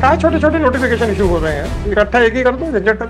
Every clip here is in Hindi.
क्या छोटे छोटे नोटिफिकेशन इशू हो रहे हैं। इकट्ठा एक ही कर दो, झंझट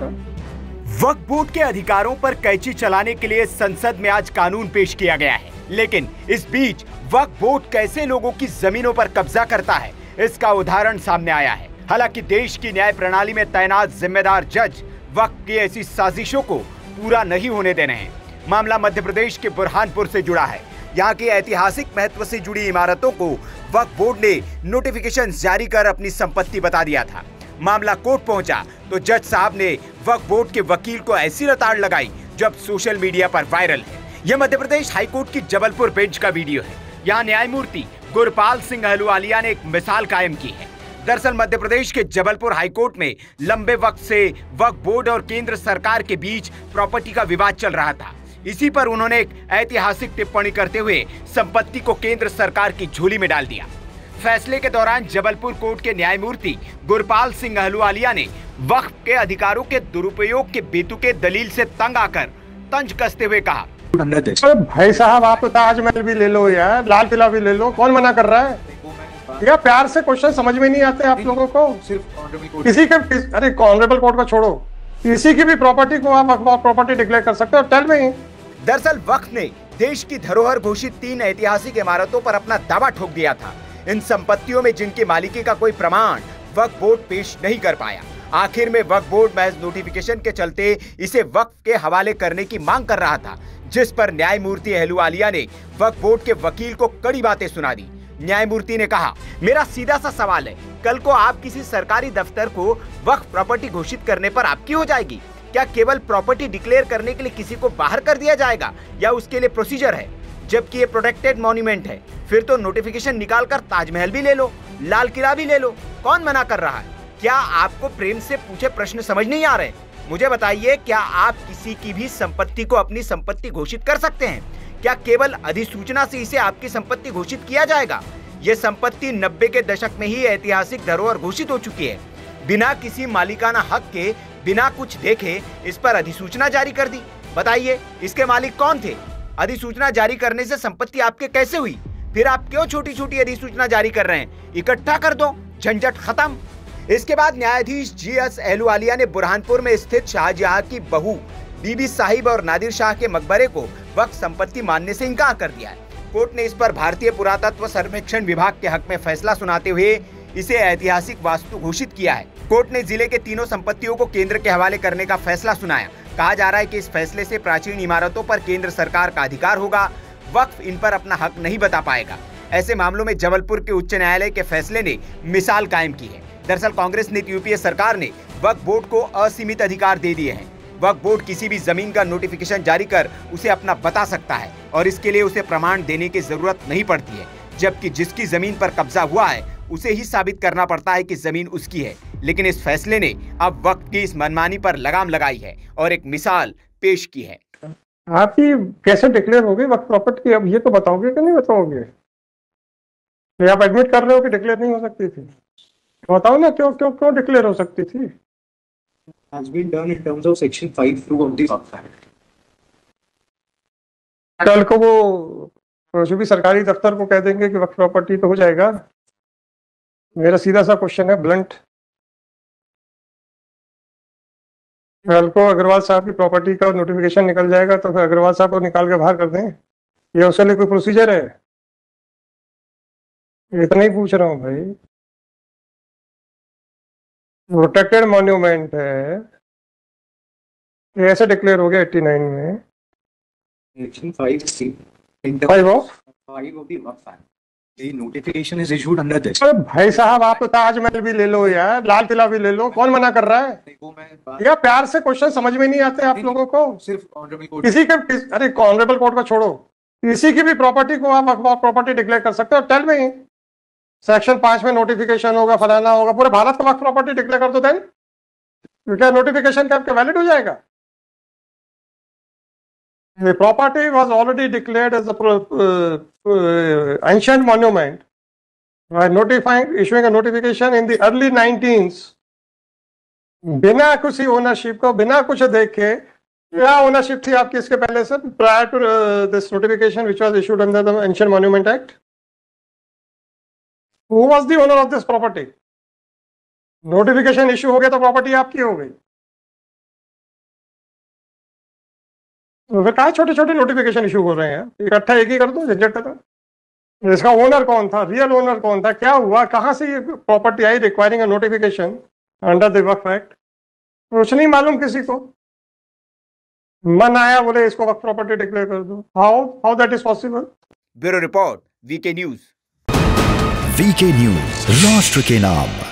वक्फ बोर्ड के अधिकारों पर कैची चलाने के लिए संसद में आज कानून पेश किया गया है। लेकिन इस बीच वक्फ बोर्ड कैसे लोगों की जमीनों पर कब्जा करता है, इसका उदाहरण सामने आया है। हालाँकि देश की न्याय प्रणाली में तैनात जिम्मेदार जज वक्त की ऐसी साजिशों को पूरा नहीं होने दे रहे हैं। मामला मध्य प्रदेश के बुरहानपुर से जुड़ा है। यहाँ की ऐतिहासिक महत्व से जुड़ी इमारतों को वक्फ बोर्ड ने नोटिफिकेशन जारी कर अपनी संपत्ति बता दिया था। मामला कोर्ट पहुँचा तो जज साहब ने वक्फ बोर्ड के वकील को ऐसी रताड़ लगाई, जो अब सोशल मीडिया पर वायरल है। यह मध्य प्रदेश हाईकोर्ट की जबलपुर बेंच का वीडियो है। यहाँ न्यायमूर्ति गुरपाल सिंह अहलुवालिया ने एक मिसाल कायम की है। दरअसल मध्य प्रदेश के जबलपुर हाईकोर्ट में लंबे वक्त से वक्फ बोर्ड और केंद्र सरकार के बीच प्रॉपर्टी का विवाद चल रहा था। इसी पर उन्होंने एक ऐतिहासिक टिप्पणी करते हुए संपत्ति को केंद्र सरकार की झोली में डाल दिया। फैसले के दौरान जबलपुर कोर्ट के न्यायमूर्ति गुरपाल सिंह अहलुवालिया ने वक्फ के अधिकारों के दुरुपयोग के बेतुके दलील से तंग आकर तंज कसते हुए कहा। भाई साहब, आप तो ताजमहल भी ले लो यार लाल किला भी ले लो। कौन मना कर रहा है? या प्यार से क्वेश्चन समझ में नहीं आते आप लोगों को? सिर्फ़ किसी के अरे ऑनरेबल कोर्ट को छोड़ो। किसी की भी प्रॉपर्टी को आप प्रॉपर्टी डिक्लेयर कर सकते हो, टेल में। दरअसल वक्त ने देश की धरोहर घोषित तीन ऐतिहासिक इमारतों पर अपना दावा ठोक दिया था। इन संपत्तियों में जिनकी मालिकी का कोई प्रमाण वक्फ बोर्ड पेश नहीं कर पाया। आखिर में वक्फ बोर्ड महज नोटिफिकेशन के चलते इसे वक्फ के हवाले करने की मांग कर रहा था, जिस पर न्यायमूर्ति अहलुवालिया ने वक्फ बोर्ड के वकील को कड़ी बातें सुना दी। न्यायमूर्ति ने कहा, मेरा सीधा सा सवाल है, कल को आप किसी सरकारी दफ्तर को वक्फ प्रॉपर्टी घोषित करने पर आपकी हो जाएगी। क्या केवल प्रॉपर्टी डिक्लेयर करने के लिए किसी को बाहर कर दिया जाएगा, या उसके लिए प्रोसीजर है? जबकि ये प्रोटेक्टेड मॉन्यूमेंट है, फिर तो नोटिफिकेशन निकाल कर ताजमहल भी ले लो, लाल किला भी ले लो। कौन मना कर रहा है? क्या आपको प्रेम से पूछे प्रश्न समझ नहीं आ रहे? मुझे बताइए, क्या आप किसी की भी संपत्ति को अपनी संपत्ति घोषित कर सकते हैं? क्या केवल अधिसूचना से इसे आपकी संपत्ति घोषित किया जाएगा? ये संपत्ति नब्बे के दशक में ही ऐतिहासिक धरोहर घोषित हो चुकी है। बिना किसी मालिकाना हक के, बिना कुछ देखे, इस पर अधिसूचना जारी कर दी। बताइए, इसके मालिक कौन थे? अधिसूचना जारी करने से संपत्ति आपके कैसे हुई? फिर आप क्यों छोटी छोटी अधिसूचना जारी कर रहे हैं? इकट्ठा कर दो, झंझट खत्म। इसके बाद न्यायाधीश जी एस एहलुवालिया ने बुरहानपुर में स्थित शाहजहां की बहू, बीबी साहिब और नादिर शाह के मकबरे को वक्त संपत्ति मानने से इनकार कर दिया है। कोर्ट ने इस पर भारतीय पुरातत्व सर्वेक्षण विभाग के हक में फैसला सुनाते हुए इसे ऐतिहासिक वास्तु घोषित किया है। कोर्ट ने ज़िले के तीनों संपत्तियों को केंद्र के हवाले करने का फैसला सुनाया। कहा जा रहा है कि इस फैसले से प्राचीन इमारतों पर केंद्र सरकार का अधिकार होगा। वक्फ इन पर अपना हक नहीं बता पाएगा। ऐसे मामलों में जबलपुर के उच्च न्यायालय के फैसले ने मिसाल कायम की है। दरअसल कांग्रेस नीति यूपीए सरकार ने वक्फ बोर्ड को असीमित अधिकार दे दिए हैं। वक्फ बोर्ड किसी भी ज़मीन का नोटिफिकेशन जारी कर उसे अपना बता सकता है और इसके लिए उसे प्रमाण देने की ज़रूरत नहीं पड़ती है, जबकि जिसकी ज़मीन पर कब्जा हुआ है उसे ही साबित करना पड़ता है कि ज़मीन उसकी है। लेकिन इस फैसले ने अब वक्त की इस मनमानी पर लगाम लगाई है और एक मिसाल पेश की है। आपकी कैसे डिक्लेयर होगी वक्त प्रॉपर्टी अब ये तो बताओगे कि नहीं बताओगे? तो आप एडमिट कर रहे हो कि डिक्लेयर नहीं हो सकती थी। तो बताओ ना क्यों क्यों क्यों डिक्लेयर हो सकती थी? Has been done in terms of section 5 of the Act. कल को वो जो भी सरकारी दफ्तर को कह देंगे कि वक्त प्रॉपर्टी तो हो जाएगा। मेरा सीधा सा क्वेश्चन है ब्लंट कल को अग्रवाल साहब की प्रॉपर्टी का नोटिफिकेशन निकल जाएगा तो फिर अग्रवाल साहब को निकाल के बाहर कर दें। ये उसके लिए कोई प्रोसीजर है? इतना ही पूछ रहा हूँ भाई। प्रोटेक्टेड मॉन्यूमेंट है। ये ऐसे डिक्लेयर हो गया 89 में। Section 5 C. In terms five of 5 notification is issued under this. अरे भाई साहब आप तो ताजमहल भी ले लो यार लाल किला भी ले लो कौन मना कर रहा है? देखो मैं बात या प्यार से क्वेश्चन समझ में नहीं आते आप लोगों को। सिर्फ़ ऑनरेबल कोर्ट किसी के अरे ऑनरेबल कोर्ट को छोड़ो। किसी की भी प्रॉपर्टी को आप प्रॉपर्टी डिक्लेयर कर सकते हो। टेल में सेक्शन पाँच में नोटिफिकेशन होगा फलाना होगा पूरे भारत का वक्त प्रॉपर्टी डिक्लेयर कर दो देन क्या नोटिफिकेशन का आपका वैलिड हो जाएगा। The property was already declared as a uh, uh, ancient monument. By notifying, issuing a notification in the early 19s. बिना किसी ओनरशिप को बिना कुछ देखे क्या ओनरशिप थी आपकी इसके पहले से prior to this notification which was issued under the ancient monument act who was the owner of this property notification issue हो गया तो प्रॉपर्टी आपकी हो गई। फिर कहा छोटे छोटे नोटिफिकेशन इशू हो रहे हैं। इकट्ठा एक ही कर दो झंझट खत्म। इसका ओनर कौन था? रियल ओनर कौन था? क्या हुआ? कहाँ से ये property I requiring a notification under the वक्त एक्ट कुछ नहीं मालूम किसी को। मन आया बोले इसको वक्त प्रॉपर्टी डिक्लेयर कर दो। How how that is possible bureau report VK news. VK news राष्ट्र के नाम।